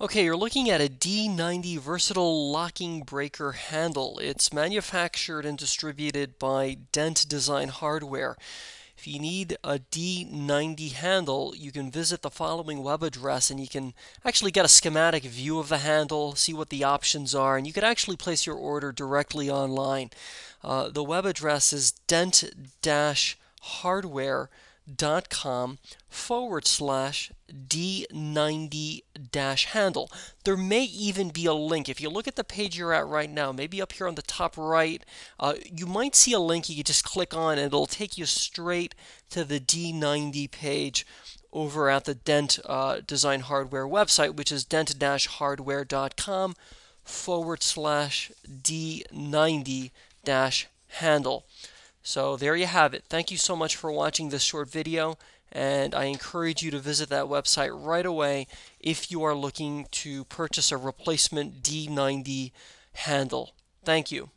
Okay, you're looking at a D90 versatile locking breaker handle. It's manufactured and distributed by Dent Design Hardware. If you need a D90 handle, you can visit the following web address and you can actually get a schematic view of the handle, see what the options are, and you can actually place your order directly online. Uh, the web address is dent-hardware.com forward slash D90 dash handle. There may even be a link. If you look at the page you're at right now, maybe up here on the top right, uh, you might see a link you can just click on and it'll take you straight to the D90 page over at the Dent uh, Design Hardware website, which is dent-hardware.com forward slash D90 dash handle. So there you have it. Thank you so much for watching this short video and I encourage you to visit that website right away if you are looking to purchase a replacement D90 handle. Thank you.